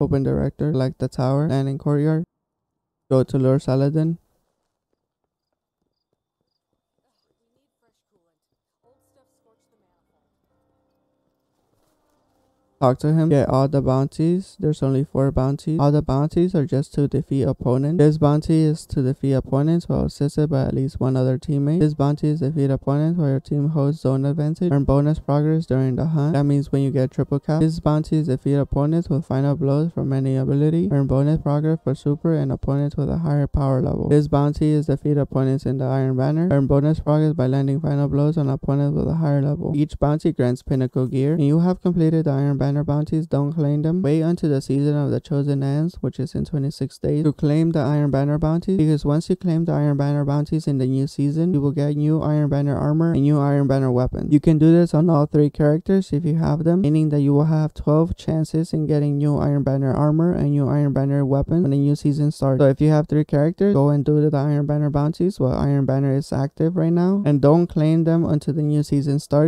Open director, like the tower, and in courtyard. Go to Lord Saladin. Talk to him, get all the bounties. There's only four bounties. All the bounties are just to defeat opponents. This bounty is to defeat opponents while assisted by at least one other teammate. This bounty is defeat opponents while your team holds zone advantage. Earn bonus progress during the hunt. That means when you get triple cap. This bounty is defeat opponents with final blows from any ability. Earn bonus progress for super and opponents with a higher power level. This bounty is defeat opponents in the Iron Banner. Earn bonus progress by landing final blows on opponents with a higher level. Each bounty grants pinnacle gear. And you have completed the Iron Banner banner bounties, don't claim them. Wait until the season of the chosen ends, which is in 26 days, to claim the Iron Banner bounties. Because once you claim the Iron Banner bounties in the new season, you will get new Iron Banner armor and new Iron Banner weapons. You can do this on all three characters if you have them, meaning that you will have 12 chances in getting new Iron Banner armor and new Iron Banner weapon when the new season starts. So if you have three characters, go and do the Iron Banner bounties while Iron Banner is active right now, and don't claim them until the new season starts